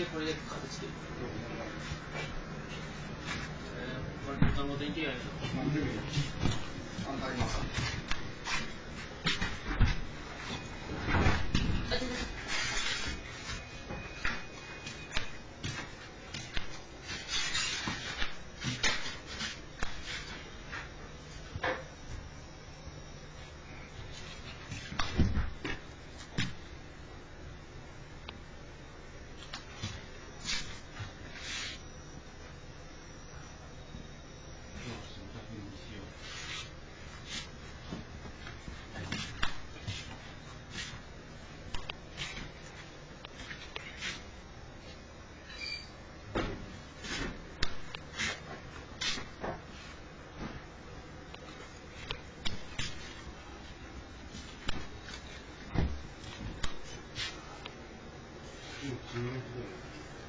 でこれで形で。えー、これボタンごとに切りやる何これ?